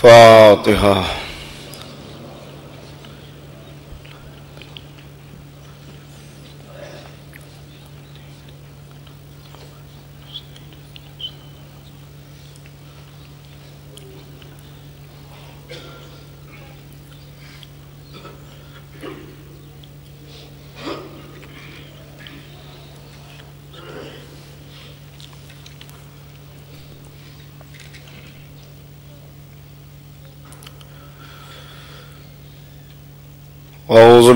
फातिहा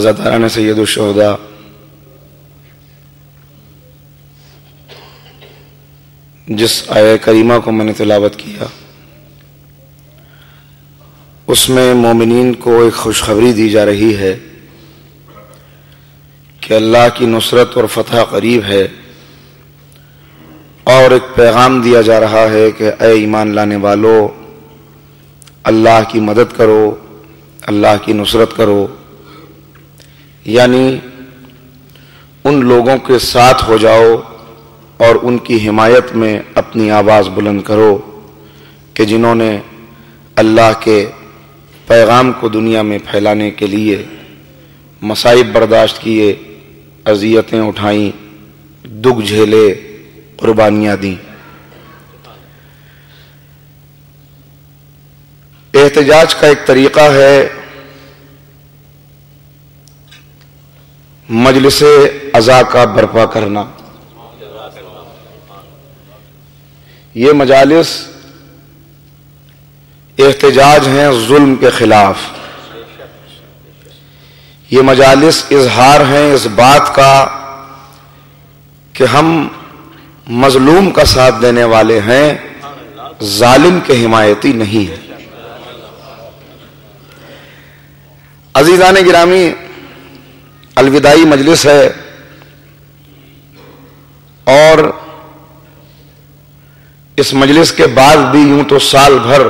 अजादारान सैदुलशहदा जिस आय करीमा को मैंने तिलावत किया, उसमें मोमिन को एक खुशखबरी दी जा रही है कि अल्लाह की नुसरत और फतह करीब है और एक पैगाम दिया जा रहा है कि अय ईमान लाने वालों, अल्लाह की मदद करो, अल्लाह की नुसरत करो। यानी उन लोगों के साथ हो जाओ और उनकी हिमायत में अपनी आवाज़ बुलंद करो कि जिन्होंने अल्लाह के पैगाम को दुनिया में फैलाने के लिए मसाइब बर्दाश्त किए, अजियतें उठाई, दुख झेले, कुर्बानियाँ दी। एहतजाज का एक तरीका है मजलिस अज़ा का बर्पा करना। ये मजालिस एहतजाज हैं जुल्म के खिलाफ। ये मजालिस इजहार हैं इस बात का कि हम मजलूम का साथ देने वाले हैं, जालिम के हिमायती नहीं है। अजीजा ने गिरामी अलविदाई मजलिस है। और इस मजलिस के बाद भी यूँ तो साल भर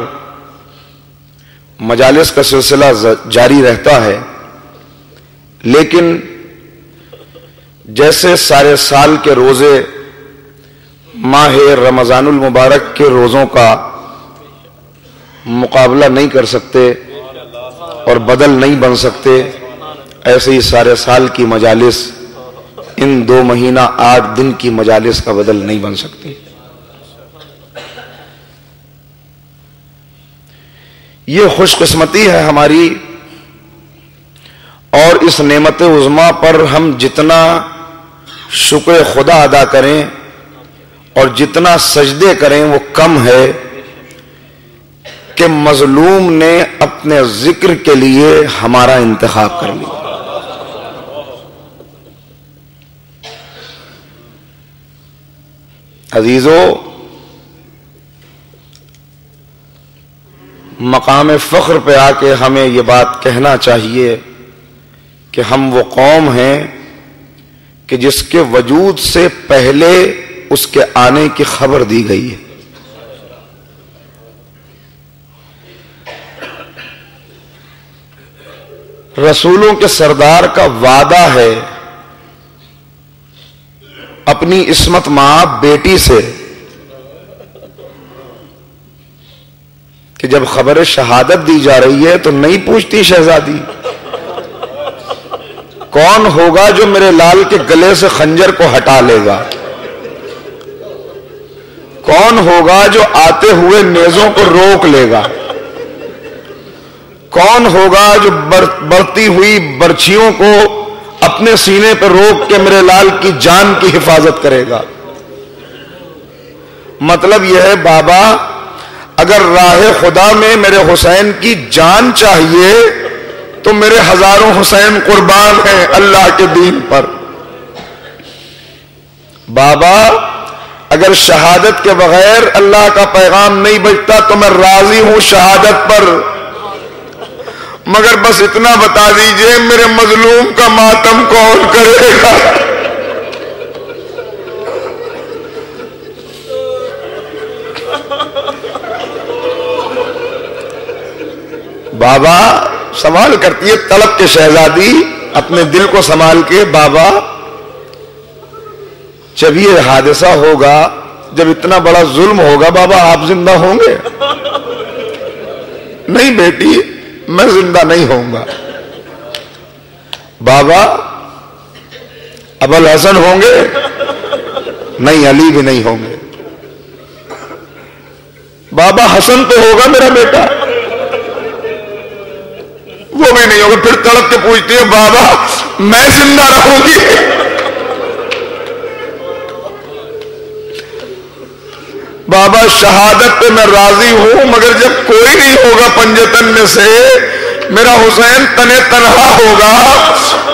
मजालिस का सिलसिला जारी रहता है। लेकिन जैसे सारे साल के रोज़े माह रमजानुल मुबारक के रोजों का मुकाबला नहीं कर सकते और बदल नहीं बन सकते ऐसे ही सारे साल की मजालिस, इन दो महीना, आठ दिन की मजालिस का बदल नहीं बन सकती। ये खुशकिस्मती है हमारी, और इस नेमत उज़मा पर हम जितना शुक्र खुदा अदा करें, और जितना सजदे करें, वो कम है कि मजलूम ने अपने ज़िक्र के लिए हमारा इंतखब कर लिया। अजीजो, मकाम फ़ख्र पे आके हमें ये बात कहना चाहिए कि हम वो कौम हैं कि जिसके वजूद से पहले उसके आने की खबर दी गई है। रसूलों के सरदार का वादा है अपनी इसमत माँ बेटी से कि जब खबर शहादत दी जा रही है तो नहीं पूछती शहजादी। कौन होगा जो मेरे लाल के गले से खंजर को हटा लेगा? कौन होगा जो आते हुए नेजों को रोक लेगा? कौन होगा जो बढ़ती हुई बर्छियों को अपने सीने पर रोक के मेरे लाल की जान की हिफाजत करेगा। मतलब यह है, बाबा, अगर राह खुदा में मेरे हुसैन की जान चाहिए तो मेरे हज़ारों हुसैन कुर्बान हैं अल्लाह के दीन पर। बाबा, अगर शहादत के बगैर अल्लाह का पैगाम नहीं बचता तो मैं राज़ी हूँ शहादत पर। मगर बस इतना बता दीजिए, मेरे मजलूम का मातम कौन करेगा? बाबा, सवाल करती है तलब के शहजादी, अपने दिल को संभाल के, बाबा, जब ये हादसा होगा, जब इतना बड़ा जुल्म होगा, बाबा आप ज़िंदा होंगे? नहीं बेटी मैं ज़िंदा नहीं होऊँगा। बाबा, अबल हसन होंगे, नहीं अली भी नहीं होंगे। बाबा, हसन तो होगा मेरा बेटा। वो भी नहीं होगा, फिर तड़प के पूछती है, बाबा, मैं ज़िंदा रहूँगी शहादत पे मैं राज़ी हूँ, मगर जब कोई नहीं होगा पंजतन में से, मेरा हुसैन तने तनहा होगा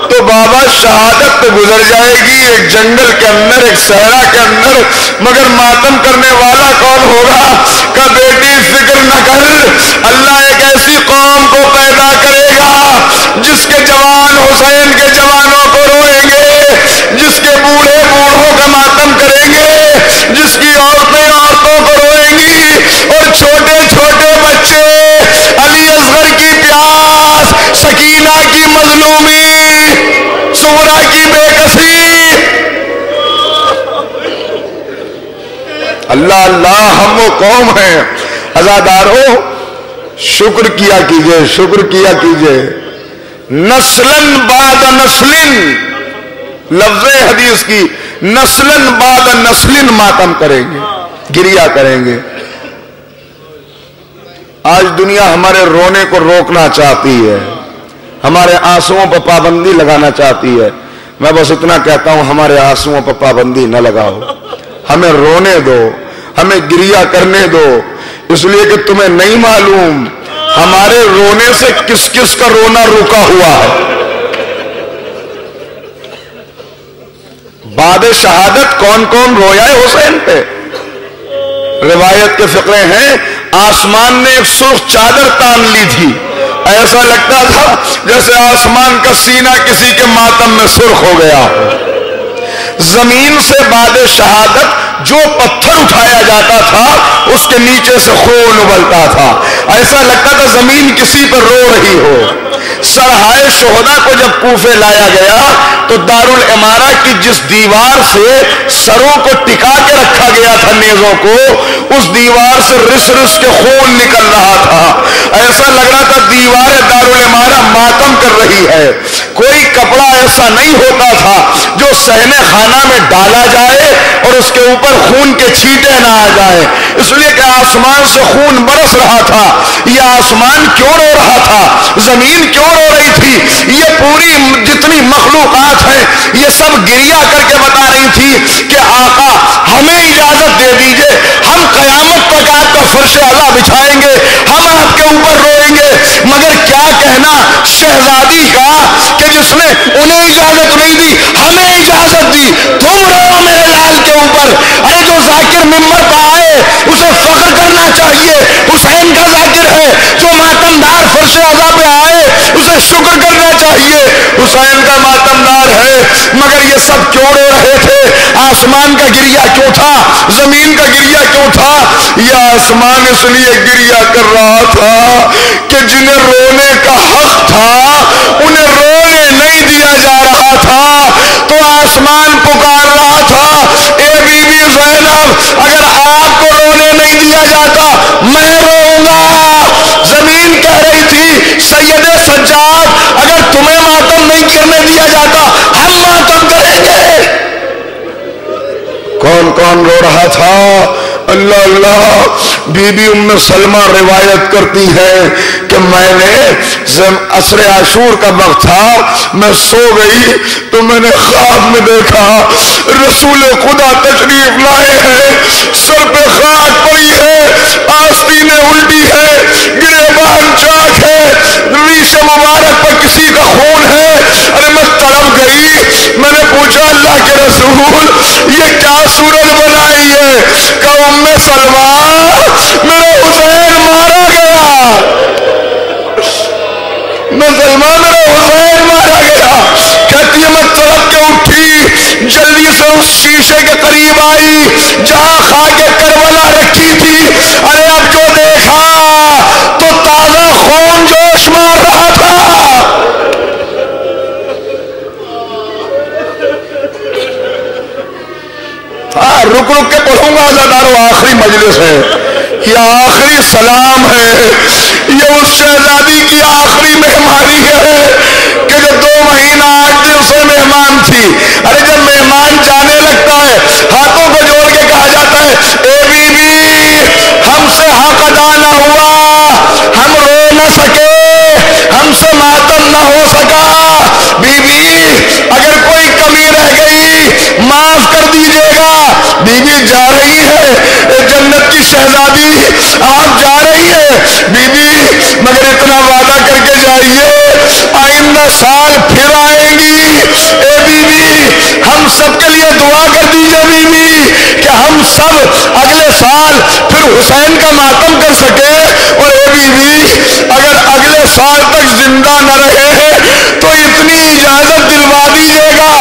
तो बाबा शहादत तो गुजर जाएगी, एक जंगल के अंदर, एक सहरा के अंदर, मगर मातम करने वाला कौन होगा? का बेटी, फ़िक्र न कर, अल्लाह एक ऐसी कौम को पैदा करेगा, जिसके जवान हुसैन के जवानों को रोएँगे, जिसके बूढ़े बूढ़ों का मातम करेंगे जिसकी औरतें औरतों को रोएँगी और छोटे छोटे बच्चे अली असगर की प्यास सकीना की मजलूमी सूरा की बेकसी अल्लाह हम वो कौम है। अजादारों, शुक्र किया कीजिए, शुक्र किया कीजिए। नस्लन बाद नस्लिन, लफ्ज हदीस की, नस्लन बाद नस्लिन मातम करेंगे, गिरिया करेंगे। आज दुनिया हमारे रोने को रोकना चाहती है, हमारे आंसुओं पर पाबंदी लगाना चाहती है। मैं बस इतना कहता हूँ, हमारे आंसुओं पर पाबंदी न लगाओ। हमें रोने दो हमें गिरिया करने दो। इसलिए कि तुम्हें नहीं मालूम, हमारे रोने से किस किस का रोना रुका हुआ है। बाद शहादत कौन कौन रोया है हुसैन पे? रिवायत के फिक्रे हैं, आसमान ने एक सुर्ख चादर तान ली थी। ऐसा लगता था जैसे आसमान का सीना किसी के मातम में सुर्ख हो गया ज़मीन से बाद शहादत जो पत्थर उठाया जाता था, उसके नीचे से खून उबलता था। ऐसा लगता था ज़मीन किसी पर रो रही हो। सरहाय शोहदा को जब कूफे लाया गया तो दारुल इमारा की जिस दीवार से सरों को टिका के रखा गया था नेजों को, उस दीवार से रिस रिस के खून निकल रहा था। ऐसा लग रहा था दीवार दारुल इमारा मातम कर रही है। कोई कपड़ा ऐसा नहीं होता था जो सहने खाना में डाला जाए और उसके ऊपर खून के छींटे ना आ जाए। इसलिए कि आसमान से खून बरस रहा था। यह आसमान क्यों रो रहा था? ज़मीन क्यों रो रही थी? ये पूरी जितनी मखलूकत हैं, ये सब गिरिया करके बता रही थी कि आका, हमें इजाज़त दे दीजिए। हम कयामत तक आपका फर्श अला बिछाएँगे। हम आपके ऊपर रोएँगे। मगर क्या कहना? शहजादी का कि जिसने उन्हें इजाज़त नहीं दी, हमें इजाज़त दी। तुम रो मेरे लाल के ऊपर। अरे जो जाकिर मिम्बर पर आए, उसे फख्र करना चाहिए। हुसैन का जाकिर है, जो मातमदार फर्श अजा पे आए, उसे शुक्र करना चाहिए। हुसैन का मातमदार है, मगर ये सब क्यों रो रहे थे? आसमान का गिरिया क्यों था? ज़मीन का गिरिया क्यों था? यह आसमान इसलिए गिरिया कर रहा था कि जिन्हें रोने का हक था, उन्हें दिया जा रहा था तो आसमान पुकार रहा था। ए बीबी जैनब, अगर आपको रोने नहीं दिया जाता, मैं रोऊँगा। ज़मीन कह रही थी, सैयद सज्जाद, अगर तुम्हें मातम नहीं करने दिया जाता, हम मातम करेंगे। कौन कौन रो रहा था? अल्लाह अल्लाह, बीबी उम्म सलमा रिवायत करती है कि मैंने असर आशूर का वक्त था, मैं सो गई तो मैंने ख्वाब में देखा, रसूल खुदा तशरीफ़ लाए हैं, सर पे खाक पड़ी है, आस्तीनें उल्टी है, गिरेबान चाक है रीश मुबारक पर किसी का खून है, अरे मैं मैंने पूछा, अल्लाह के रसूल, ये क्या सूरज बनाई है? कौम में सलमा मेरा हुसैन मारा गया। मुसलमान हुसैन मारा गया। कहती है, मैं तड़प के उठी, जल्दी से उस शीशे के करीब आई, जहाँ खा के करबला रखी थी। अरे, अब जो देखा तो ताज़ा खून जोश हाँ रुक रुक के पढ़ूँगा, अजादारो आखिरी मजलिस है। ये आखिरी सलाम है। ये उस शहजादी की आखिरी मेहमानी है कि जो दो महीना आठ दिन से मेहमान थी। अरे, जब मेहमान जाने लगता है, हाथों को जोड़ के कहा जाता है, ए बीबी, हमसे हक अदा ना हुआ, हम रो न सके, हमसे मातम न हो सका। बीबी, अगर कोई कमी रह गई, माफ़ कर दीजिएगा। बीबी जा रही है जन्नत की शहजादी, आप जा रही है। बीबी मगर इतना वादा करके जाइए, आइंदा साल फिर आएँगी। ए बीबी हम सबके लिए दुआ कर दीजिए बीबी कि हम सब अगले साल फिर हुसैन का मातम कर सके। और ए बीबी अगर अगले साल तक ज़िंदा न रहे तो इतनी इजाज़त दिलवा दीजिएगा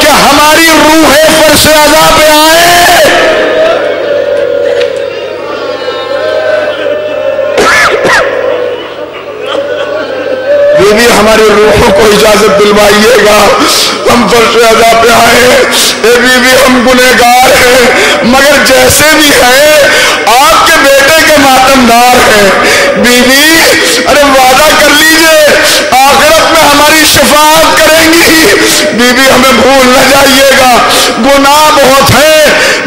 कि हमारी रूहें पर से अदा पे आए। बीवी हमारी रूहों को इजाज़त दिलवाइएगा। हम फर्श अदा पे आए। ए बीवी हम गुनेगार हैं। मगर जैसे भी है, आपके बेटे के मातमदार हैं बीवी, अरे वादा कर लीजिए, आखिरत में हमारी शफात करेंगी। बीवी, हमें भूल न जाइएगा। गुनाह बहुत है,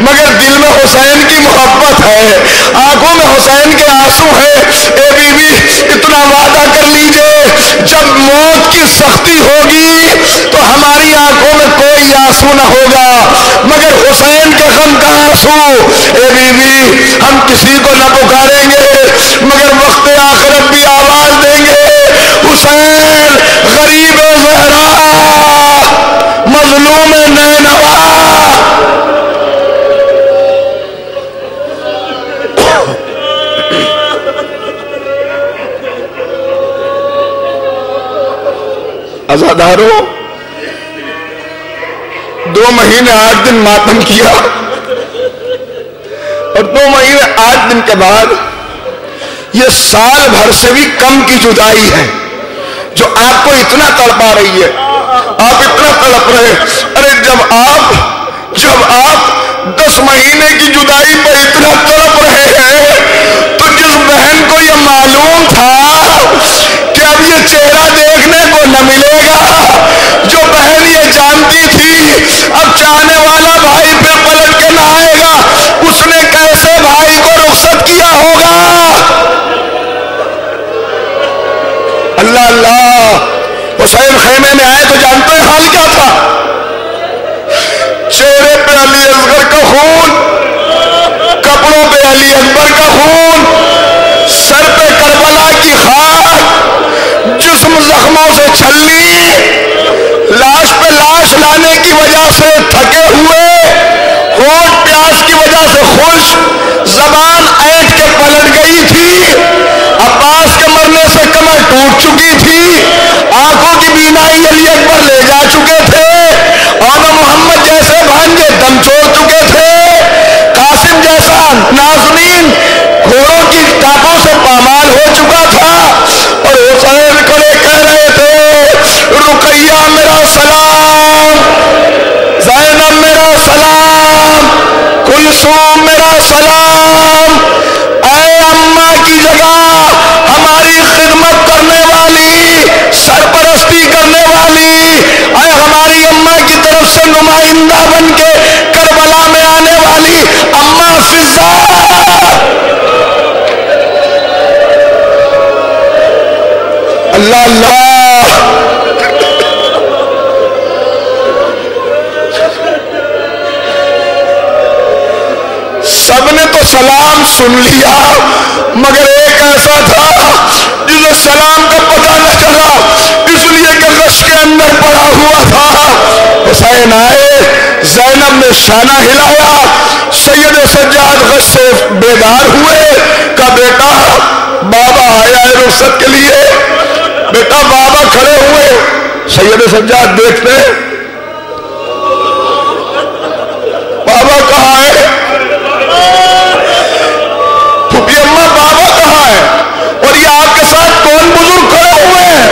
मगर दिल में हुसैन की मोहब्बत है। आँखों में हुसैन के आँसू है। ए बीवी, इतना वादा कर लीजिए, जब मौत की सख्ती होगी तो हमारी आँखों में कोई आँसू न होगा। मगर हुसैन के गम का आँसू। ए बीवी, हम किसी को न पुकारेंगे मगर वक्त आखिरत भी आवाज़ देंगे। हुसैन, गरीब जहरा, मजलूम नैनवा। अजादारों दो महीने आठ दिन मातम किया। और दो महीने आठ दिन के बाद ये साल भर से भी कम की जुदाई है, जो आपको इतना तड़पा रही है। आप इतना तड़प रहे अरे जब आप जब आप दस महीने की जुदाई पर इतना तड़प रहे हैं तो जिस बहन को यह मालूम था कि अब ये चेहरा देखने को न मिलेगा, जो बहन ये जानती थी, अब चाहने वाला भाई पे हुसैन खेमे में आए तो जानते हैं हाल क्या था। चेहरे पे अली असगर का खून, कपड़ों पे अली अकबर का खून, सर पे करबला की खाक, जिसम जख्मों से छलनी, लाश पे लाश लाने की वजह से थके हुए, होठ प्यास की वजह से खुश, जबान ऐट के पलट गई थी, अब्बास के मरने से कमर टूट चुकी थी चुके थे। कासिम जैसा नाजमीन घोड़ों की टापों से पामाल हो चुका था और हुसैन खड़े कह रहे थे, रुकैया मेरा सलाम, जैनब मेरा सलाम, कुलसूम मेरा सलाम, ऐ अम्मा की जगह हमारी खिदमत करने वाली, सरपरस्ती करने वाली, ऐ हमारी अम्मा की तरफ़ से नुमाइंदा बन के अम्मा फिजा अल्लाह अल्लाह सबने तो सलाम सुन लिया, मगर एक ऐसा था जिसे सलाम का पता न चला, इसलिए कि रश के अंदर पड़ा हुआ था। हुसैन आए जैनब ने शाना हिलाया सैयद सज्जाद गश से बेदार हुए। का बेटा, बाबा आया है रुखसत के लिए। बेटा, बाबा खड़े हुए। सैयद सज्जाद देखते बाबा कहा है? फूफी अम्मा बाबा कहा है? और ये आपके साथ कौन बुज़ुर्ग खड़े हुए हैं?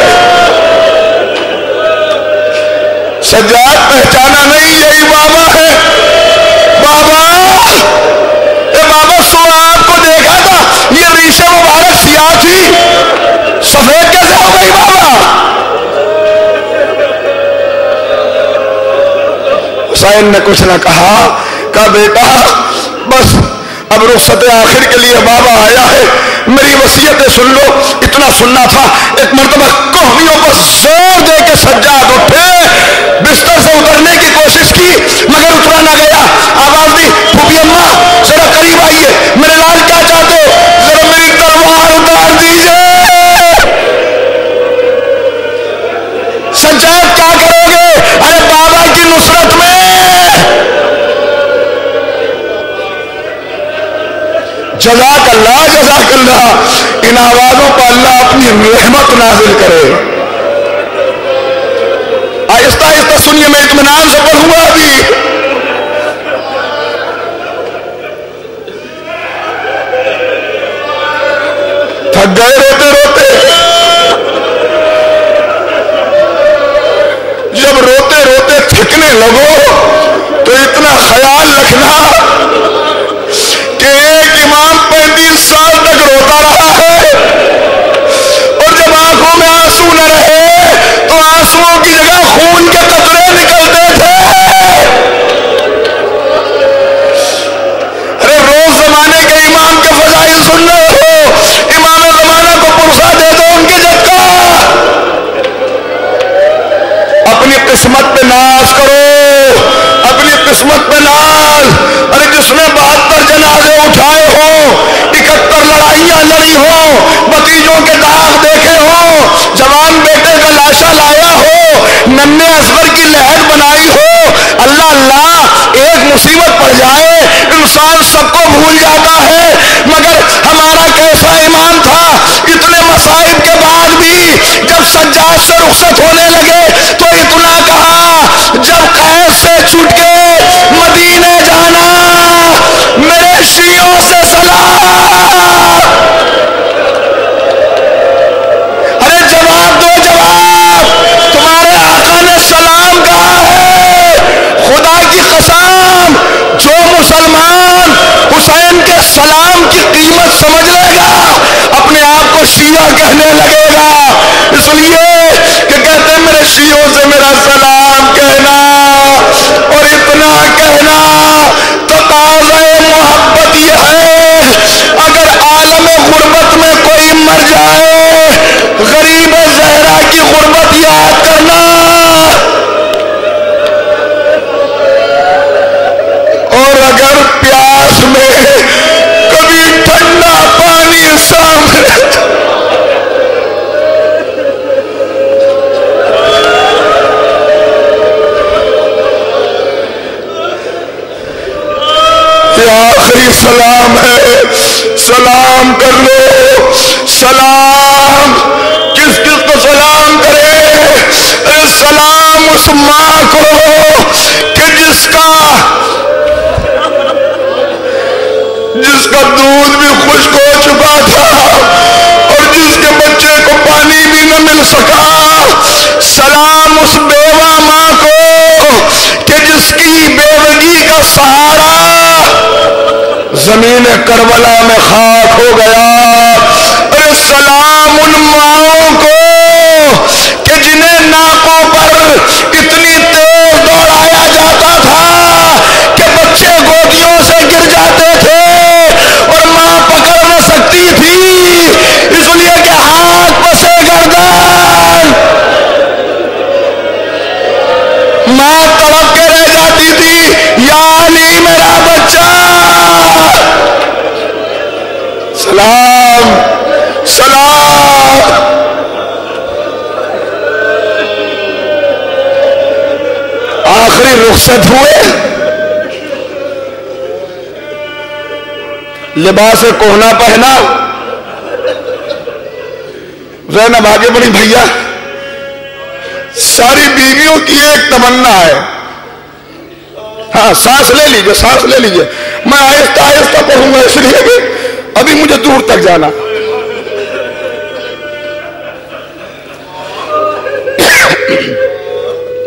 सज्जाद पहचाना हुसैन ने कुछ ना कहा का बेटा, बस, अब रुखसत आखिर के लिए बाबा आया है। मेरी वसीयतें सुन लो, इतना सुनना था, एक मरतबा कोहनियों पर ज़ोर दे के सज्जाद उठे। बिस्तर से उतरने की कोशिश की, मगर उतरा ना गया। आवाज़ दी, फूफी अम्मा, जरा करीब आइए, मेरे लाल क्या चाहते हो? जरा मेरी तलवार उतार दीजिए। सज्जाद क्या करोगे? अरे बाबा की नुसरत में जजाक अल्लाह जजाक अल्लाह इन आवाजों पर अल्लाह अपनी रहमत नाजिल करे। आहिस्ता आहिस्ता सुनिए, मैं इतमान से पढ़ूँगा अभी। थक गए रोते रोते। जब रोते रोते थकने लगो तो इतना ख्याल रखना किस्मत पे नाज करो। अपनी किस्मत पे नाज। अरे जिसने बहत्तर जनाजे उठाए हो, इकहत्तर लड़ाइयाँ लड़ी हो, भतीजों के दाग देखे हो, जवान बेटे का लाशा लाया हो, नन्हे असगर की लहर बनाई हो, अल्लाह अल्लाह, एक मुसीबत पड़ जाए, इंसान सबको भूल जाता है मगर हमारा कैसा ईमान था इतने मसाइब के बाद भी जब सज्जाद से रुखसत होने लगे तो इतना कहा जब कैद से छूट के मदीने सलाम कर लो। सलाम। किस किस को सलाम करे? सलाम उस माँ को। कि जिसका जिसका दूध भी खुश्क हो चुका था और जिसके बच्चे को पानी भी न मिल सका। सलाम उस बेवा माँ को कि जिसकी बेवगी का सहारा ज़मीन करबला में खाक हो गया। अरे सलाम रुखसत हुए। लिबास कोहना पहना जैनब आगे बढ़ी भैया, सारी बीवियों की एक तमन्ना है। हाँ सांस ले लीजिए, सांस ले लीजिए। मैं आहिस्ता आहिस्ता पढ़ूँगा इसलिए कि अभी मुझे दूर तक जाना।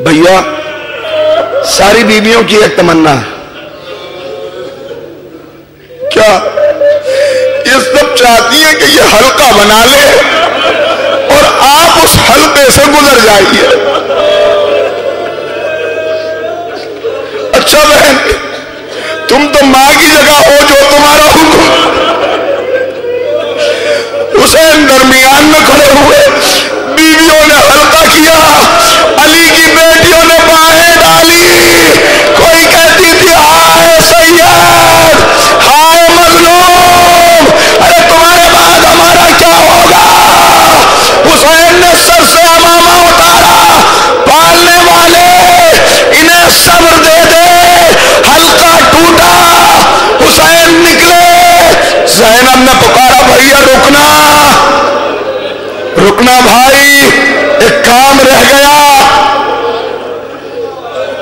भैया सारी बीवियों की एक तमन्ना। क्या ये सब चाहती है कि ये हल्का बना ले और आप उस हल्के से गुजर जाइए? अच्छा बहन, तुम तो माँ की जगह हो जो तुम्हारा हुक्म। हुसैन दरमियान में खड़े हुए बीवियों ने हल्का किया अली की बेटियों ने बाहें डाली कोई कहती थी हाय सैयद हाय मजलूम अरे तुम्हारे बाद हमारा क्या होगा हुसैन ने सर से अमामा उतारा पालने वाले इन्हें सब्र दे दे हल्का टूटा हुसैन निकले जैनब ने पुकारा भैया रुकना रुकना भाई, एक काम रह गया।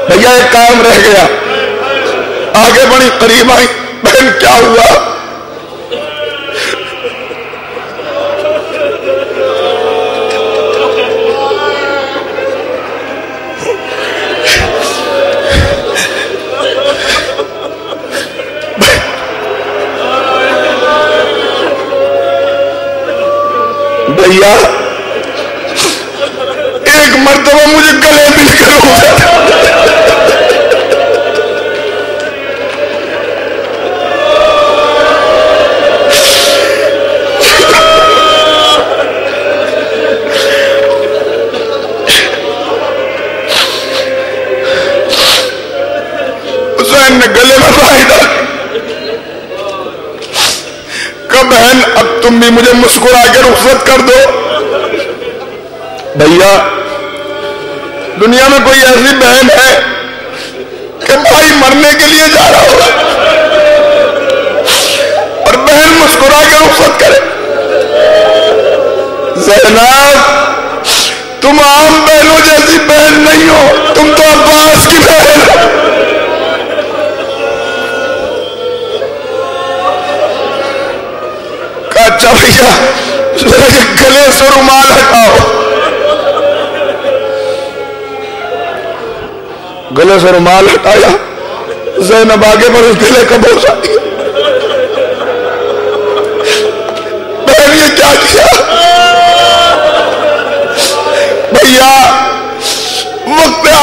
भैया, एक काम रह गया। आगे बड़ी करीब आई, बहन, क्या हुआ? जैनब तुम आम बहनों जैसी बहन नहीं हो, तुम तो अब्बास की बहन अच्छा भैया गले से रुमाल हटाओ। गले से रुमाल हटाया, जैनब आगे पर उस गले का बोझा दिया।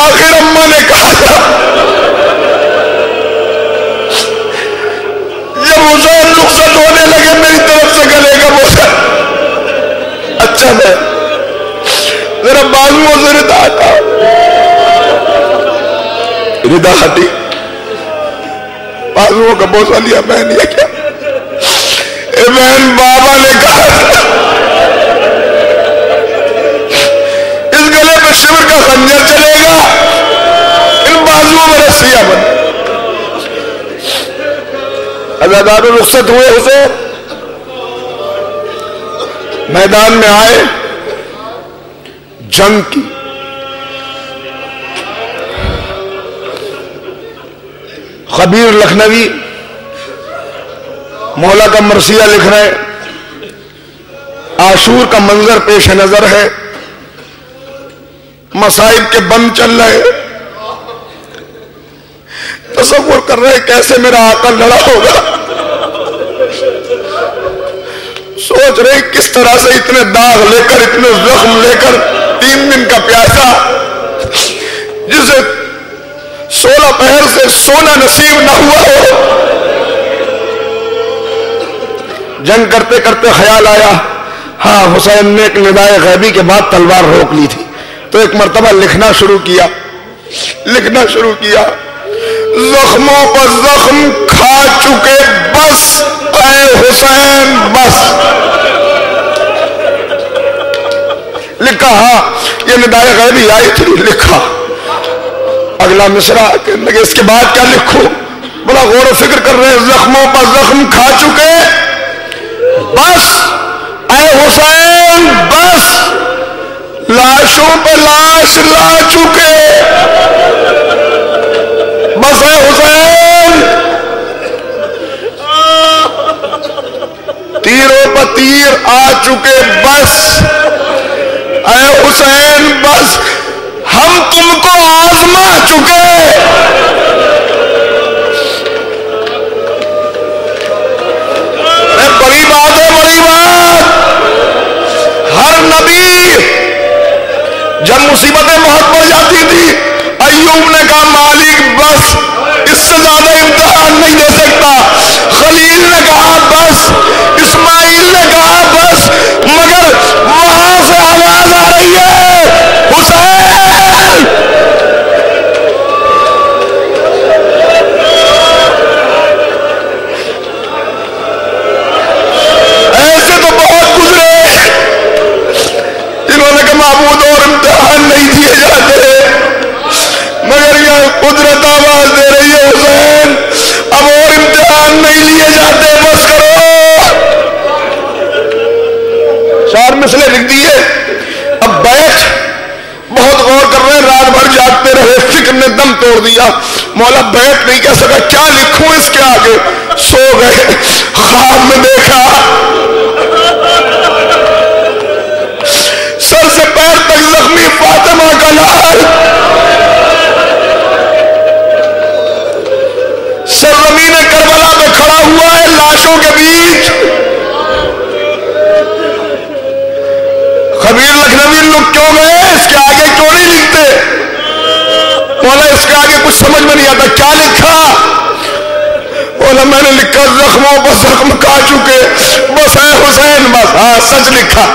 आखिर अम्मा ने कहा था जब हुसैन रुखसत होने लगे, मेरी तरफ़ से गले का बोझा। अच्छा है, जरा बाजुओं से रिदा हटा रिदा हटी बाजुओं का बोसा लिया बहन ये क्या? बहन, बाबा ने कहा इस गले में शिविर का खंजर चलेगा इन बाजुओं में रस्सियाँ अजादार रुखसत हुए उसे, मैदान में आए, जंग की। खबीर लखनवी, मौला का मरसिया लिख रहे आशूर का मंजर पेश नज़र है, मसाइब के बंद चल रहे तस्वुर कर रहे कैसे मेरा आका लड़ा होगा? सोच रहे किस तरह से इतने दाग लेकर, इतने जख्म लेकर, तीन दिन का प्यासा, जिसे सोलह पहर से सोना नसीब ना हुआ हो। जंग करते करते ख्याल आया हाँ हुसैन ने एक निदाय गैबी के बाद तलवार रोक ली थी। तो एक मरतबा लिखना शुरू किया, लिखना शुरू किया। जख्मों पर जख्म खा चुके, बस ए हुसैन, बस। लिखा हाँ ये निदाय गैबी आई थी, लिखा। अगला मिसरा, लगे इसके बाद क्या लिखो? बड़ा गौर फ़िक्र कर रहे हैं, जख्मों पर जख्म खा चुके, बस ए हुसैन, बस। लाशों पे लाश ला चुके। बस हुसैन तीरों पर तीर आ चुके, बस। अरे हुसैन, बस। हम तुमको आजमा चुके। जब मुसीबतें बहुत बढ़ जाती थी अयूब ने कहा, मालिक, बस, इससे ज़्यादा इम्तहान नहीं दे सकता। खलील ने कहा, बस लिखा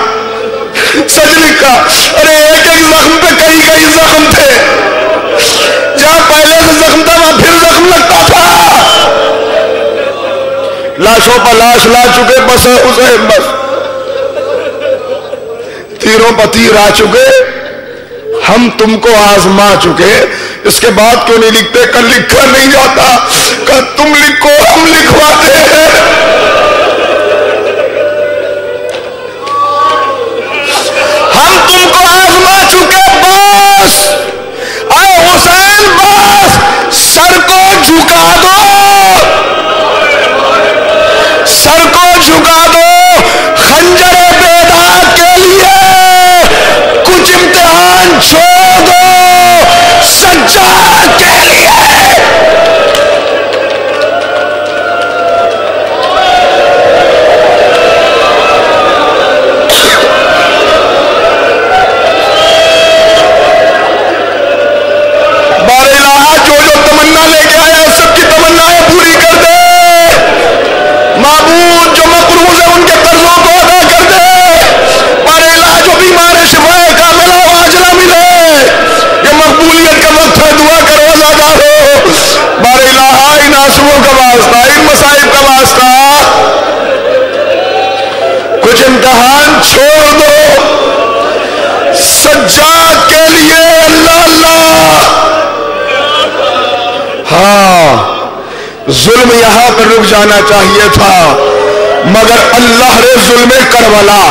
सच लिखा। अरे एक एक जख्म पे कई कई जख्म थे। जहाँ पहले से जख्म था, वहाँ फिर जख्म लगता था। लाशों पर लाश ला चुके, बस है बस। तीरों पर तीर आ चुके। हम तुमको आजमा चुके। इसके बाद क्यों नहीं लिखते? कल लिखा नहीं जाता। कल तुम लिखो, हम लिखवाते हैं। हम तुमको आजमा चुके बस। आए हुसैन बस, सर को झुका दो। सर को झुका दो, खंजर बेदाग के लिए कुछ इम्तिहान छोड़ दो, सज्जाद के लिए। मसलों का वास्ता इन मसाइब का। वास्ता कुछ इम्तहान छोड़ दो। सज्जा के लिए अल्लाह अल्लाह। हाँ जुल्म यहाँ पर रुक जाना चाहिए था, मगर अल्लाह रे जुल्म करवला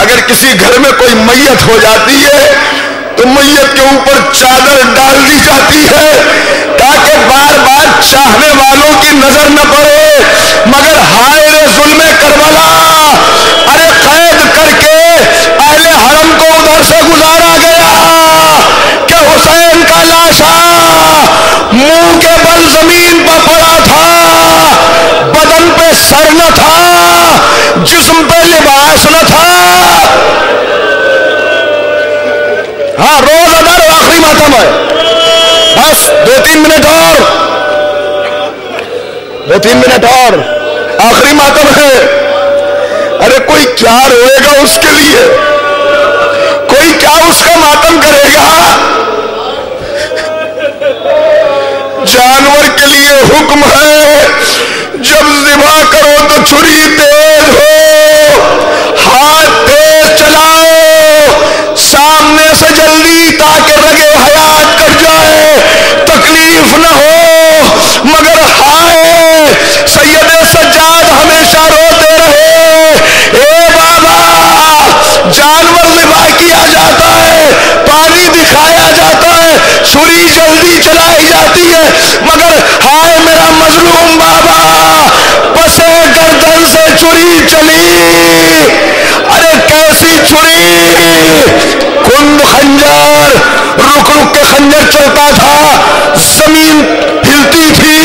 अगर किसी घर में कोई मैयत हो जाती है तो मैयत के ऊपर चादर डाल दी जाती है ताकि बार बार चाहने वालों की नज़र न पड़े। मगर हाय रे जुल्म करबला, अरे कैद करके अहले हरम को उधर से गुजारा गया। कि हुसैन का लाशा मुँह के बल ज़मीन पर पड़ा था, बदन पे सर न था, जिस्म पे लिबास न था। हाँ रोज अदा आखिरी मातम है। बस दो तीन मिनट और। दो तीन मिनट और। आखिरी मातम है। अरे, कोई क्या रोएगा उसके लिए? कोई क्या उसका मातम करेगा? जानवर के लिए हुक्म है, जब जिबा करो तो छुरी तेज हो हाथ तेज चलाओ सामने से जल्दी ताकि रगे हयात कर जाए तकलीफ़ न हो मगर हाय सैयद सज्जाद हमेशा रोते रहे ए बाबा जानवर जिबा किया जाता है, पानी दिखाया जाता है, छुरी जल्दी चलाई जाती है, मगर हाय मेरा मजलूम बाबा, पसे गर्दन से छुरी चली अरे कैसी छुरी? कुंद खंजर, रुक रुक के खंजर चलता था, ज़मीन हिलती थी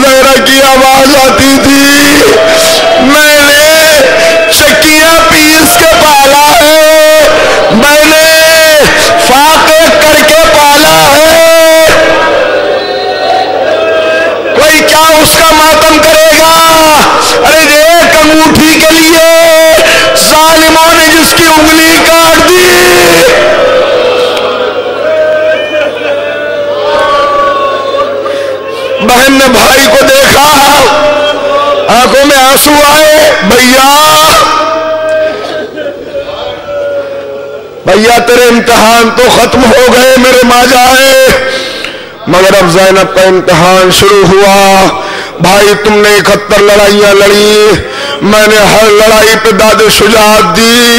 जहरा की आवाज़ आती थी। बहन ने भाई को देखा। आँखों में आँसू आए, भैया भैया, तेरे इम्तहान तो खत्म हो गए मेरे माँ जाए मगर अब जैनब का इम्तहान शुरू हुआ। भाई, तुमने इकहत्तर लड़ाइयाँ लड़ी। मैंने हर लड़ाई पे दादे शुजात दी।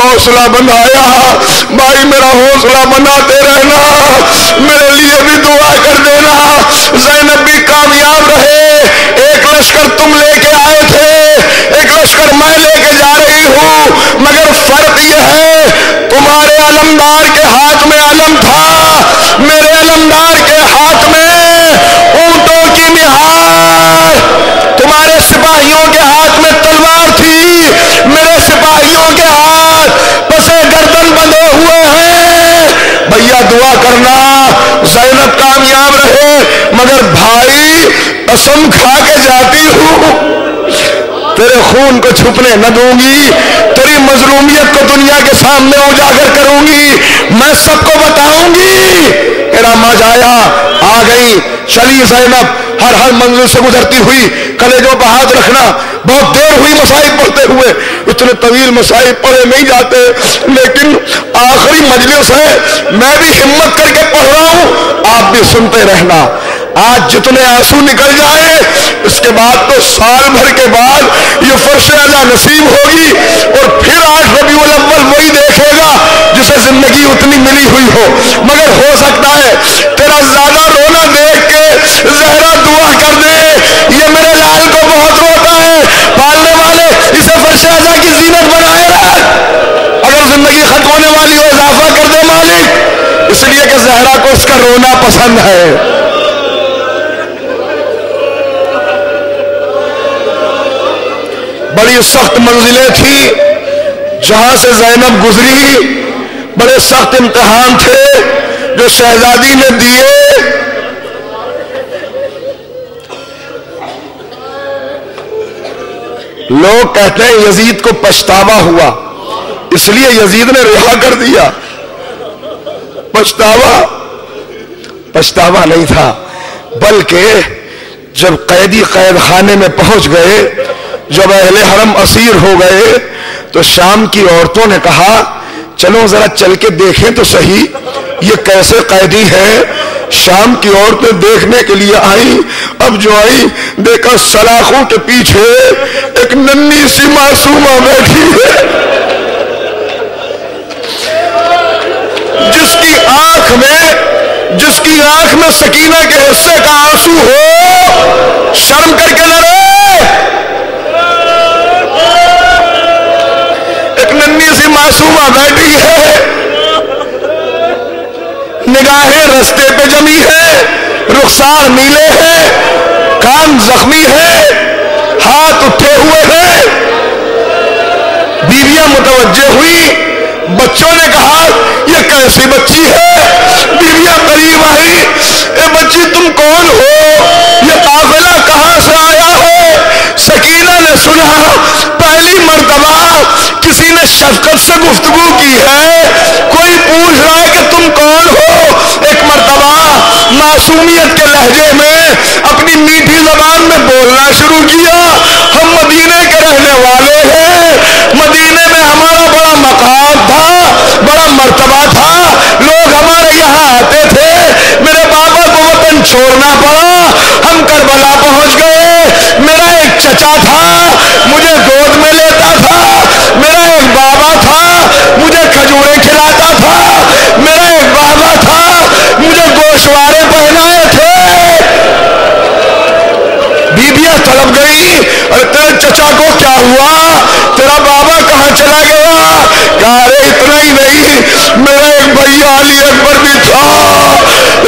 हौसला बनाया। भाई, मेरा हौसला बनाते रहना। मेरे लिए भी दुआ कर देना। जैनब भी कामयाब रहे। एक लश्कर तुम लेके आए थे। एक लश्कर मैं लेके जा रही हूँ। मगर फ़र्क यह है, तुम्हारे अलमदार के हाथ में अलम था। मेरे अलमदार के हाथ में ऊंटों की निहार। तुम्हारे सिपाहियों के हाथ में तलवार थी। मेरे सिपाहियों के हाथ पसे गर्दन बंधे हुए हैं भैया दुआ करना, जैनब कामयाब रहे, मगर भाई कसम खा के जाती हूँ। तेरे खून को छुपने न दूँगी, तेरी मजलूमियत को दुनिया के सामने उजागर करूँगी। मैं सबको बताऊँगी, तेरा मजाया आ गई। चली जैनब, हर हर मंजिल से गुजरती हुई कलेजों पर हाथ रखना, बहुत देर हुई मसाइब पढ़ते हुए। इतने तवील मसाइब पढ़े नहीं जाते। लेकिन आखिरी मजलिस है, मैं भी हिम्मत करके पढ़ रहा हूँ, आप भी सुनते रहना। आज जितने आँसू निकल जाए इसके बाद तो साल भर के बाद ये फर्श अदा नसीब होगी और फिर आठ रबी अव्वल वही देखेगा जिसे ज़िंदगी उतनी मिली हुई हो। मगर हो सकता है तेरा ज़्यादा रोना देख के जहरा दुआ कर दे। ये मेरे लाल को बहुत रोता है। पालने वाले इसे फर्श अदा की जीनत बनाए अगर ज़िंदगी खत्म होने वाली हो, इजाफा कर दे मालिक। इसलिए कि जहरा को उसका रोना पसंद है। बड़ी सख्त मंजिलें थी, जहाँ से जैनब गुजरी। बड़े सख्त इम्तहान थे जो शहजादी ने दिए। लोग कहते हैं यजीद को पछतावा हुआ, इसलिए यजीद ने रिहा कर दिया। पछतावा? पछतावा नहीं था, बल्कि जब कैदी कैद खाने में पहुँच गए जब अहले हरम असीर हो गए तो शाम की औरतों ने कहा, चलो जरा चल के देखें तो सही, ये कैसे कैदी है? शाम की औरतें देखने के लिए आई, अब जो आई, देखा सलाखों के पीछे एक नन्ही सी मासूमा बैठी है, जिसकी आँख में, जिसकी आँख में सकीना के हिस्से का आँसू हो। शर्म करके न मासूमा बैठी है। निगाहें रस्ते पे जमी है। रुखसार नीले हैं। कान जख्मी है। हाथ उठे हुए हैं। बीवियाँ मुतवजे हुई। बच्चों ने कहा यह कैसी बच्ची है? बीवियाँ करीब आई। ए बच्ची, तुम कौन हो यह काफिला कहाँ से आया है सकीना ने सुना, पहली मरतबा किसी ने शफकत से गुफ्तगु की है। कोई पूछ रहा है कि तुम कौन हो? एक मर्तबा मासूमियत के लहजे में अपनी मीठी जबान में बोलना शुरू किया। हम मदीने के रहने वाले हैं। मदीने में हमारा बड़ा मकाम था, बड़ा मरतबा था। लोग हमारे यहाँ आते थे। मेरे वतन छोड़ना पड़ा। हम करबला पहुँच गए। मेरा एक चचा था, मुझे गोद में लेता था। मेरा एक बाबा था, मुझे खजूरें खिलाता था। मेरा एक बाबा था, मुझे गोशवारे पहनाए। तड़प गई। अरे तेरे चचा को क्या हुआ? तेरा बाबा कहाँ चला गया? कहा, अरे इतना ही नहीं, मेरा एक भैया अली अकबर भी था।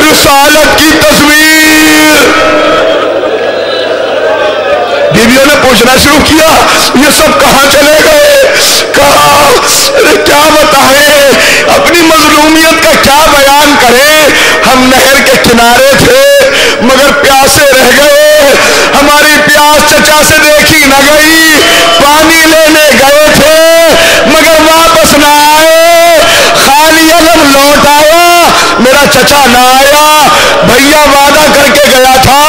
रिसालत की तस्वीर। बीवियों ने पूछना शुरू किया, ये सब कहा चले गए? कहा, अरे क्या बताए, अपनी मजलूमियत का क्या बयान करें? हम नहर के किनारे थे मगर प्यासे रह गए। हमारी प्यास चचा से देखी न गई। पानी लेने गए थे, मगर वापस ना आए। खाली अलम लौट आया, मेरा चचा ना आया। भैया वादा करके गया था,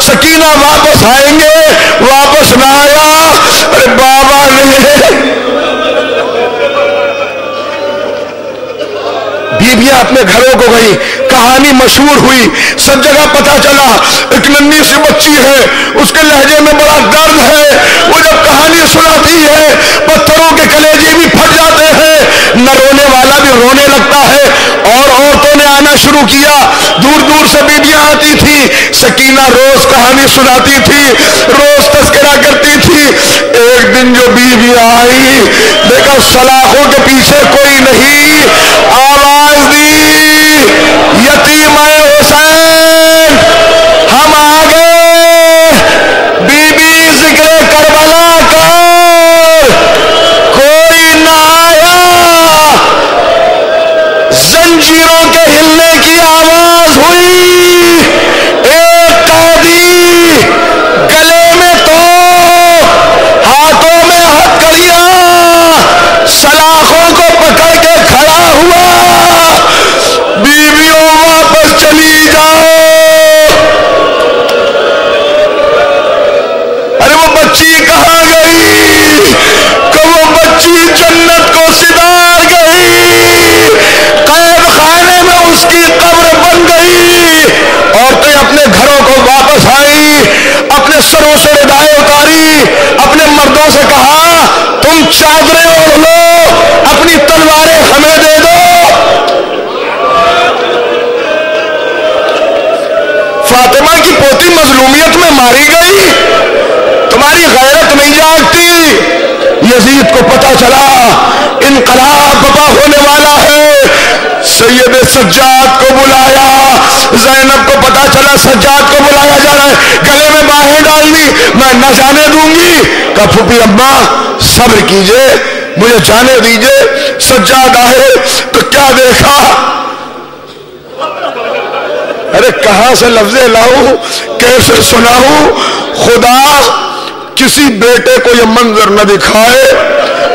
सकीना वापस आएँगे, वापस ना आया। अरे बाबा ने बीबियाँ अपने घरों को गई। कहानी मशहूर हुई। सब जगह पता चला, एक नन्ही सी बच्ची है, उसके लहजे में बड़ा दर्द है। वो जब कहानी सुनाती है, पत्थरों के कलेजे भी फट जाते हैं। न रोने वाला भी रोने लगता है। और औरतों ने आना शुरू किया। दूर दूर से बीबियाँ आती थी। सकीना रोज कहानी सुनाती थी। रोज तस्करा करती थी। एक दिन जो बीबी आई, देखा सलाखों के पीछे कोई नहीं। आवाज़ दी। यतीम हुसैन हम आ गए बीबी ज़िक्र करबला कर कोई ना आया जंजीरों के हिलने की आवाज़ हुई एक कैदी गले में तो हाथों में हथकड़ियाँ सलाखों को पकड़ के खड़ा हुआ बीवियों वापस चली जाओ अरे वो बच्ची कहाँ गई कि वो बच्ची जन्नत को सिधार गई कैद खाने में उसकी कब्र बन गई औरतें अपने घरों को वापस आई अपने सरों से रिदाएँ उतारी अपने मर्दों से कहा तुम चादरें ओढ़ लो अपनी तलवारें हमें दे दो फातिमा की पोती मजलूमियत में मारी गई तुम्हारी गैरत नहीं जागती यजीद को पता चला इनकलाब बपा होने वाला है सैयद सज्जाद को बुलाया। जैनब को पता चला सज्जाद को बुलाया जा रहा है। गले में बाहें डाल दी मैं न जाने दूँगी। का फूफी अम्मा, सब्र कीजिए, मुझे जाने दीजिए। सज्जाद आए तो क्या देखा? अरे, कहाँ से लफ्जे लाऊ, कैसे सुनाऊ? खुदा किसी बेटे को यह मंजर न दिखाए।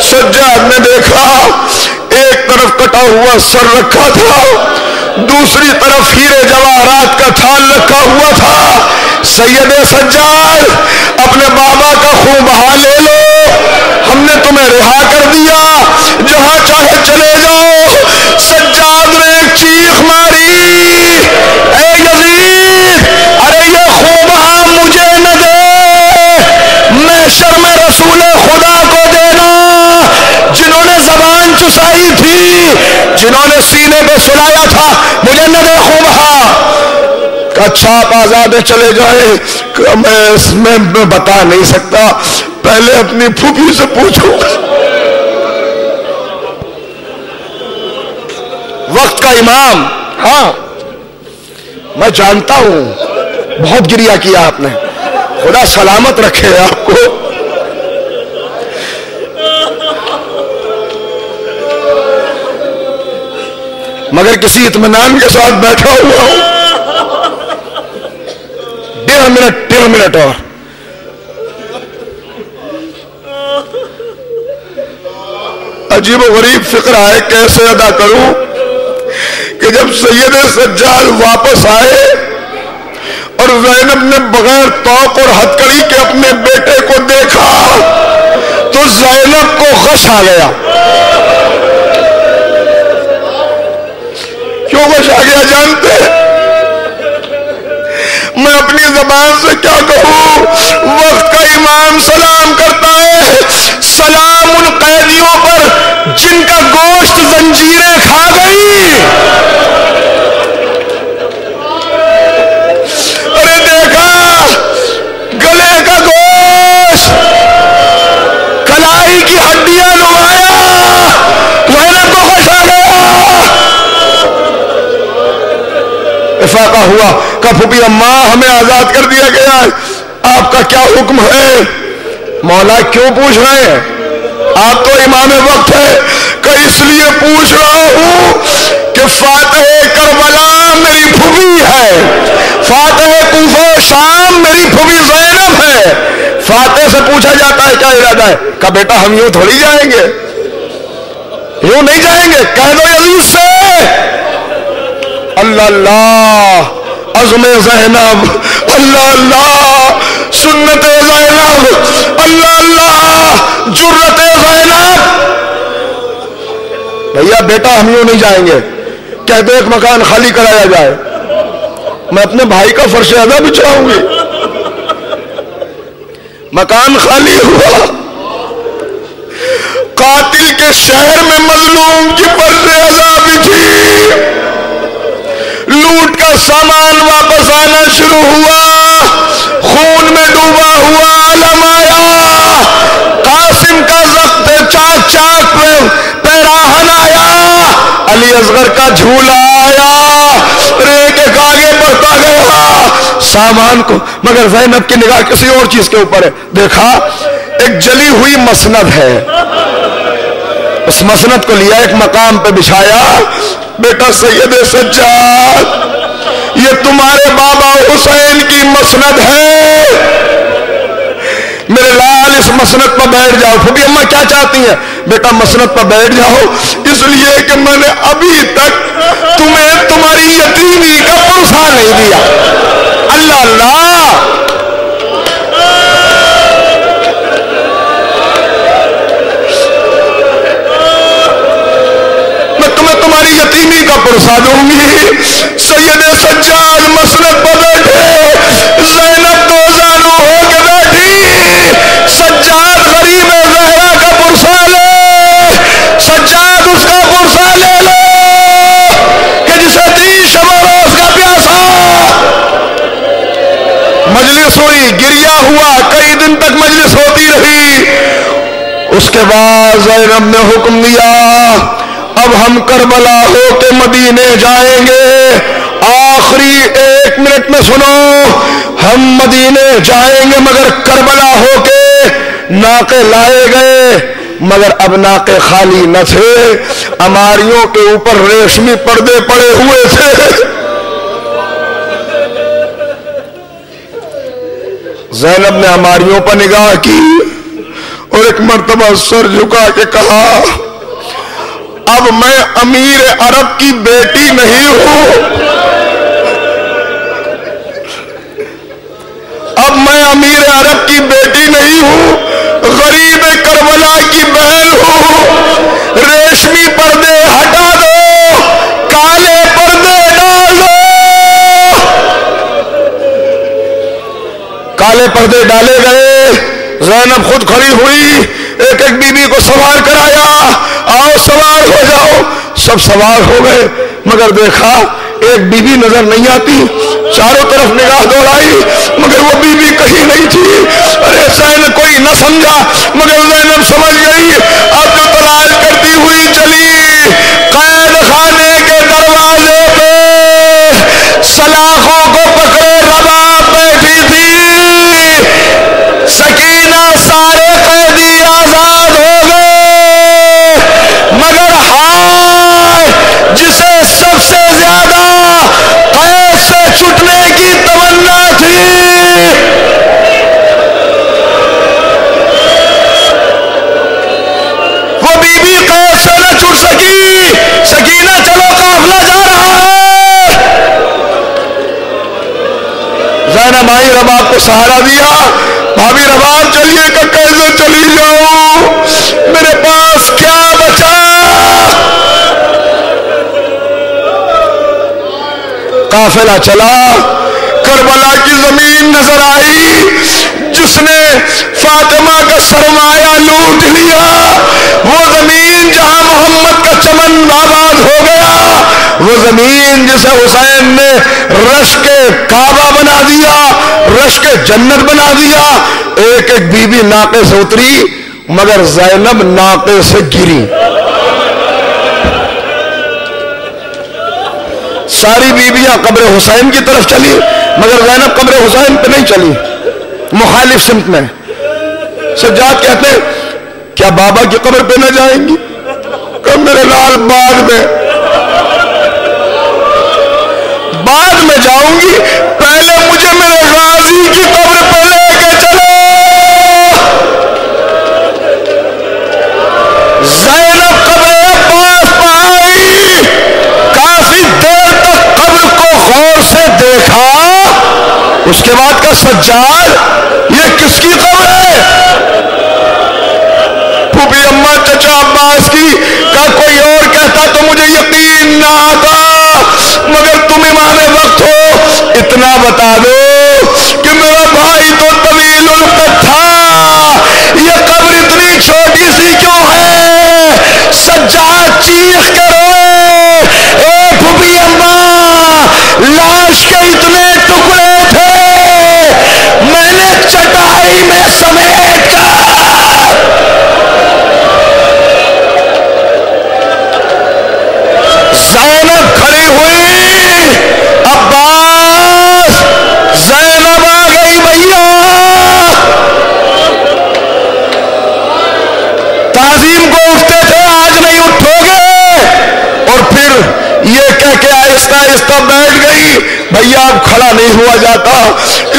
सज्जाद ने देखा एक तरफ़ कटा हुआ सर रखा था, दूसरी तरफ़ हीरे जवाहरात का थाल रखा हुआ था। सैयद सज्जाद, अपने बाबा का खूब बहा ले लो। हमने तुम्हें रिहा कर दिया, जहाँ चाहे चले जाओ, सज्जाद ने चीख मारी। जिन्होंने सीने पे सुलाया था मुझे न देखो वहाँ अच्छा आप आज़ाद चले जाए। मैं इसमें बता नहीं सकता। पहले अपनी फूफी से पूछूँगा वक्त का इमाम। हाँ मैं जानता हूँ। बहुत गिरिया किया आपने। खुदा सलामत रखे आपको। मगर किसी इतमान के साथ बैठा हुआ हूँ। डेढ़ मिनट डेढ़ मिनट और। अजीब गरीब फ़िक्र आए, कैसे अदा करूँ कि जब सैयद सज्जाद वापस आए और जैनब ने बगैर तोक और हथकड़ी के अपने बेटे को देखा तो जैनब को गश आ गया। क्यों गश आ गया जानते मैं अपनी जबान से क्या कहूँ? वक्त का इमाम सलाम करता है। सलाम उन कैदियों पर जिनका गोश्त जंजीरें खा गई। इफाका हुआ कफूबी अम्मा, हमें आज़ाद कर दिया गया आपका क्या हुक्म है? मौला क्यों पूछ रहे हैं? आप तो इमाम वक्त है कि इसलिए पूछ रहा हूँ कि फातह करबला मेरी फुबी है। फातह कूफा शाम मेरी फुबी जैनब है। फातह से पूछा जाता है, क्या इरादा है? का बेटा, हम यूँ थोड़ी जाएँगे। यूँ नहीं जाएँगे? कह दो, अज़ीज़ से। अल्लाह अल्लाह, अजम जैनब अल्लाह अल्लाह, सुन्नत जैनब अल्लाह अल्लाह, जुर्रत जैनब भैया, बेटा, हम यूँ नहीं जाएँगे। कह दो एक मकान खाली कराया जाए। मैं अपने भाई का फर्श अदा बिछाऊँगी। मकान खाली हुआ। कातिल के शहर में मजलूम की फर्श अदा बिछी। लूट का सामान वापस आना शुरू हुआ। खून में डूबा हुआ आलम आया। कासिम का जख्त चाक चाक पैराहन आया। अली असगर का झूला आया। एक आगे बढ़ता गया। सामान को, मगर जैनब की निगाह किसी और चीज़ के ऊपर है। देखा, एक जली हुई मसनद है। उस मसनद को लिया, एक मकाम पे बिछाया। बेटा सैयद सज्जाद, ये तुम्हारे बाबा हुसैन की मसनद है। मेरे लाल, इस मसनत पर बैठ जाओ। फूफी अम्मा क्या चाहती हैं? बेटा मसनत पर बैठ जाओ। इसलिए कि मैंने अभी तक तुम्हें तुम्हारी यतीमी का पुरसा नहीं दिया। अल्लाह अल्लाह! तुम्हारी यतीमी का पुरसा दूँगी सैयद सज्जाद मसरत पर बैठे, जैनब दो जानू हो के बैठी। सज्जाद गरीब जहरा का पुरसा ले, सज्जाद उसका पुरसा ले लो, कि जिसे तीस रोज का प्यासा। मजलिस हुई, गिरिया हुआ, कई दिन तक मजलिस होती रही। उसके बाद जैनब ने हुक्म दिया अब हम करबला होके मदीने जाएँगे। आखिरी एक मिनट में सुनो। हम मदीने जाएँगे मगर करबला होके नाके लाए गए, मगर अब नाके खाली न थे। अमारियों के ऊपर रेशमी पर्दे पड़े हुए थे। जैनब ने हमारियों पर निगाह की और एक मर्तबा सर झुका के कहा अब मैं अमीर अरब की बेटी नहीं हूँ। अब मैं अमीर अरब की बेटी नहीं हूँ। गरीब करबला की बहन हूँ। रेशमी पर्दे हटा दो, काले पर्दे डाल दो। काले पर्दे डाले गए, जैनब खुद खड़ी हुई। एक एक बीबी को सवार कराया। आओ, सवार हो जाओ। सब सवार हो गए, मगर देखा, एक बीबी नज़र नहीं आती। चारों तरफ़ निगाह दौड़ाई, मगर वो बीबी कहीं नहीं थी। अरे, सैन कोई न समझा, मगर जैनब समझ गई अब तो तलाश करती हुई चली कैद खाने के दरवाजे पे सलाखों को पकड़े रबाब बैठी थी सकीना सारे कैदी आज़ाद हो गए मगर हाय जिसे सबसे ज़्यादा कैद से छुटने की तमन्ना थी वो बीबी कैद से न छुट सकी सकीना चलो काफिला जा रहा है जैनब आई रबाब को सहारा दिया। भाभी रबाब चलिए कैसे चली जाऊँ मेरे पास क्या बचा? काफिला चला। करबला की ज़मीन नज़र आई, जिसने फातिमा का सरमाया लूट लिया। वो ज़मीन जहाँ मोहम्मद का चमन आबाद हो गया, वो ज़मीन जिसे हुसैन ने रश के काबा बना दिया रश के जन्नत बना दिया एक एक बीबी नाके से उतरी, मगर जैनब नाके से गिरी। सारी बीबियाँ कब्र हुसैन की तरफ़ चली, मगर जैनब कब्र हुसैन पे नहीं चली, मुखालिफ सिमत में। सज्जाद कहते, क्या बाबा की कब्र पे न जाएँगी? मेरे लाल बाद में बाद में जाऊँगी, पहले मुझे मेरे गाजी की कब्र पे लेके चलो। जैनब कब्र पास पाई काफ़ी देर तक कब्र को गौर से देखा। उसके बाद का सज्जाद, ये किसकी कब्र है? फूफी अम्मा चचा अब्बास की, का कोई और कहता तो मुझे यकीन ना आता। मगर तुम इमाम वक्त हो इतना बता दो कि मेरा भाई तो तवील था ये कब्र इतनी छोटी सी क्यों है? सज्जा चीख करो। ए फूफी अम्मा, लाश के इतने टुकड़े थे। मैंने चटाई में समेट कर आहिस्ता बैठ गई, भैया अब खड़ा नहीं हुआ जाता,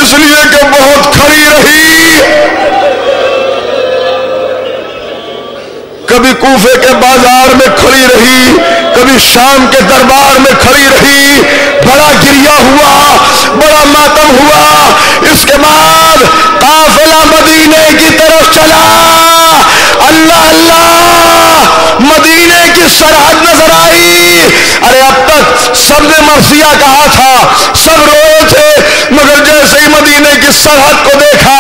इसलिए कि बहुत खड़ी रही। कभी कूफे के बाज़ार में खड़ी रही, कभी शाम के दरबार में खड़ी रही, बड़ा गिरिया हुआ, बड़ा मातम हुआ। इसके बाद की सरहद नज़र आई। अरे अब तक सबने मरसिया कहा था, सब रोए थे, मगर जैसे ही मदीने की सरहद को देखा,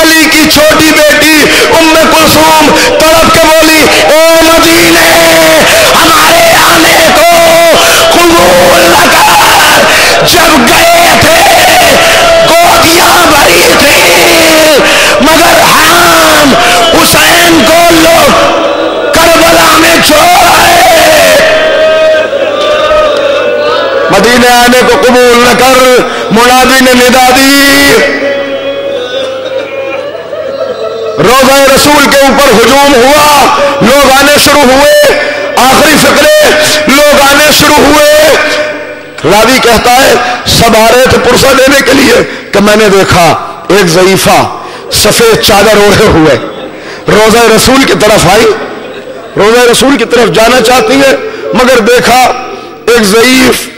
अली की छोटी बेटी उम्मे कुलसूम तड़प के बोली ओ मदीने, हमारे आने को कबूल जब गए थे, गोदियाँ भरी थी, मगर हम हुसैन को लोग करबला में छोड़ मदीने आने को कबूल न कर मुनादी ने निदा दी। रोजा रसूल के ऊपर हजूम हुआ, लोग आने शुरू हुए। आखिरी फिक्रे, लोग आने शुरू हुए। रावी कहता है, सब आ रहे थे पुरसा देने के लिए, कि मैंने देखा एक जईफा सफ़ेद चादर ओढ़े हुए। रोजा रसूल की तरफ़ आई। रोजा रसूल की तरफ़ जाना चाहती है, मगर देखा एक जईफ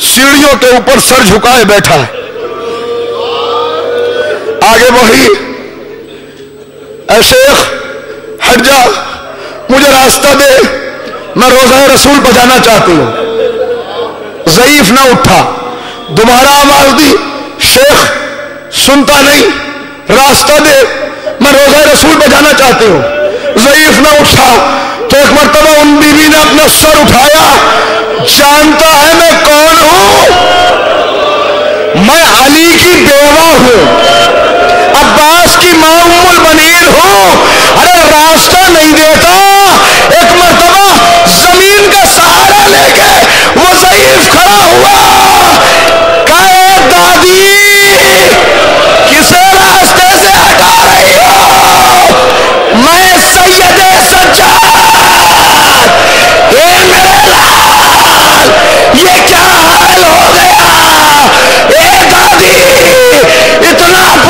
सीढ़ियों के ऊपर सर झुकाए बैठा है। आगे वही शेख, हट जा, मुझे रास्ता दे। मैं रोजा रसूल पर जाना चाहती हूँ। जईफ ना उठा। दोबारा आवाज़ दी, शेख, सुनता नहीं, रास्ता दे। मैं रोजा रसूल पर जाना चाहती हूँ। जयीफ ना उठा। तो एक मरतबा उन बीवी ने अपना सर उठाया, जानता है मैं कौन हूँ? मैं अली की बेवा हूँ, अब्बास की माँ उम्मुल बनीर हूँ। अरे रास्ता नहीं देता। एक मरतबा ज़मीन का सहारा लेके वो जयीफ खड़ा हुआ। कहे, दादी, किसे रास्ते से हटा रही हो? मैं सैयद सज्जाद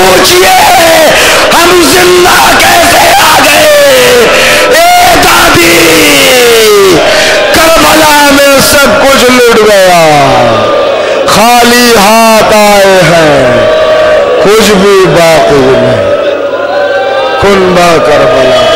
पूछिए हम ज़िंदा कैसे आ गए। ए दादी, करबला में सब कुछ लुट गया। खाली हाथ आए हैं, कुछ भी बाकी नहीं। कुंबा करबला।